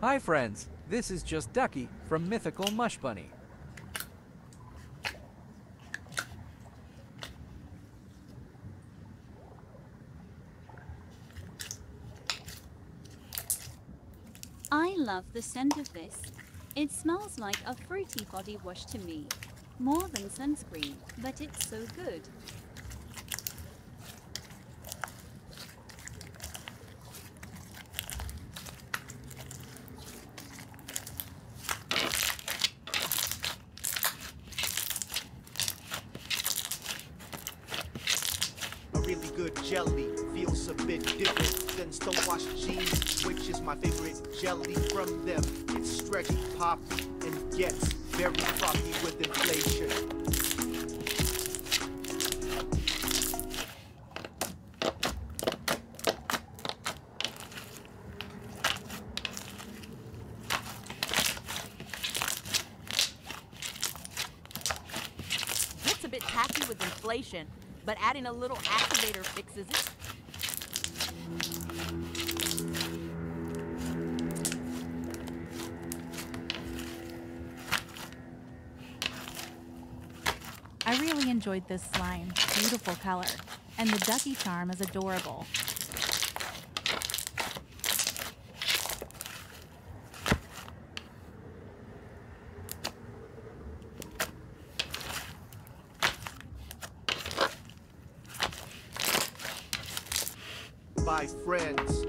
Hi, friends. This is just Ducky from Mythical Mushbunny. I love the scent of this. It smells like a fruity body wash to me. More than sunscreen, but it's so good. A really good jelly feels a bit different than Stonewash jeans, which is my favorite jelly from them. It's stretchy, poppy, and gets very frothy with inflation. Gets a bit tacky with inflation, but adding a little activator fixes it. I really enjoyed this slime. Beautiful color. And the ducky charm is adorable. bye friends.